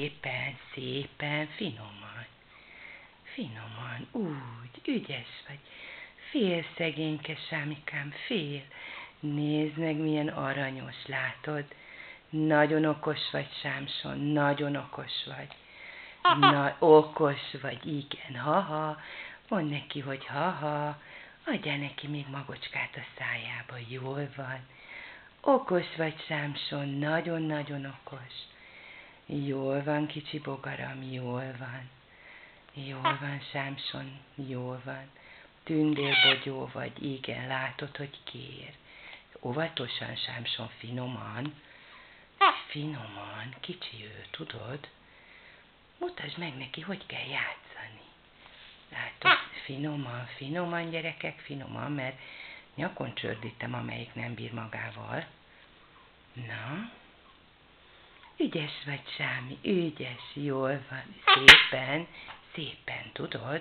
Szépen, szépen, finoman. Finoman, úgy, ügyes vagy. Fél szegényke sámikám, fél. Nézd meg, milyen aranyos, látod? Nagyon okos vagy, Sámson, nagyon okos vagy. Na, okos vagy, igen, ha-ha. Mondd neki, hogy ha-ha. Adjál neki még magocskát a szájába, jól van. Okos vagy, Sámson, nagyon-nagyon okos. Jól van, kicsi bogaram, jól van. Jól van, Sámson, jól van. Tündérbogyó vagy, igen, látod, hogy kér. Óvatosan, Sámson, finoman. Finoman, kicsi ő, tudod? Mutasd meg neki, hogy kell játszani. Látod, finoman, finoman, gyerekek, finoman, mert nyakon csördítem, amelyik nem bír magával. Na, ügyes vagy, Sámi, ügyes, jól van, szépen, szépen, tudod?